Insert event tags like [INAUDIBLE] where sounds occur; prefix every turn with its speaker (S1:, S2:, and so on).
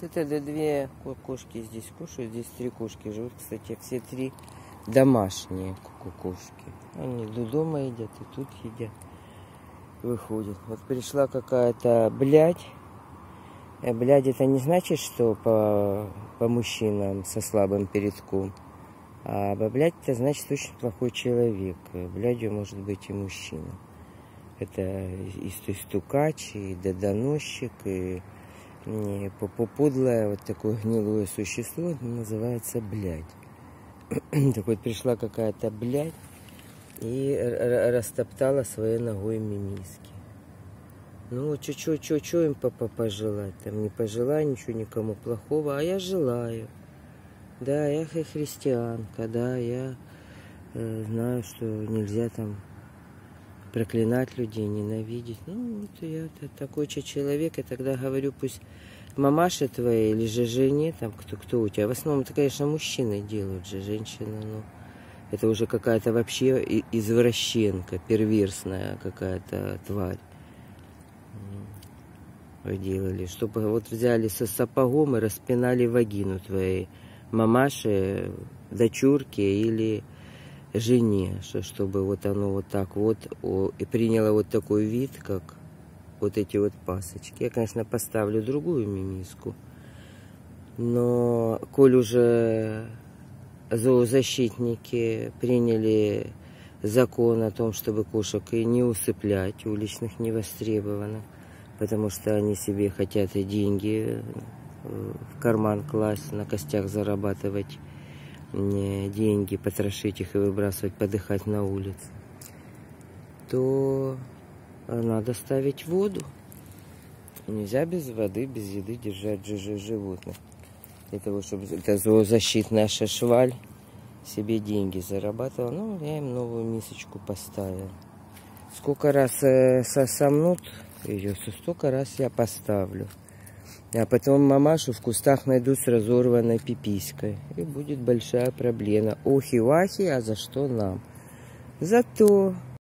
S1: Вот это две кошки здесь кушают. Здесь три кошки живут. Кстати, все три домашние ку- кошки. Они до дома едят и тут едят. Выходят. Вот пришла какая-то блядь. Э, Блядь, это не значит, что по, по мужчинам со слабым передком. А блядь, это значит очень плохой человек. Э, Блядью может быть и мужчина. Это и сту- стукач, и доносчик, и подлое вот такое гнилое существо называется блядь. [CLEARS THROAT] так вот пришла какая-то блядь и растоптала своей ногой мимиски. Ну, чё, им папа пожелать? Там не пожелай ничего никому плохого, а я желаю. Да, я хри- христианка, да, я э, знаю, что нельзя там проклинать людей, ненавидеть. Ну, вот я такой че- человек, я тогда говорю, пусть мамаше твоей или же жене, там, кто, кто у тебя. В основном это, конечно, мужчины делают же, женщины, ну, это уже какая-то вообще и- извращенка, перверсная какая-то тварь. Вы делали, чтобы вот взяли со сапогом и распинали вагину твоей мамаше, дочурке или жене, что, чтобы вот оно вот так вот о, и приняло вот такой вид, как вот эти вот пасочки. Я, конечно, поставлю другую мимиску, но коль уже зоозащитники приняли закон о том, чтобы кошек и не усыплять, уличных невостребованных, потому что они себе хотят и деньги в карман класть, на костях зарабатывать не деньги, потрошить их и выбрасывать, подыхать на улице, то надо ставить воду. Нельзя без воды, без еды держать жи- жи- животных. Для того, чтобы эта зоозащитная шашваль себе деньги зарабатывала. Ну, я им новую мисочку поставила. Сколько раз э, со- сомнут ее, столько раз я поставлю. А потом мамашу в кустах найдут с разорванной пиписькой. И будет большая проблема. Охи-вахи, а за что нам? Зато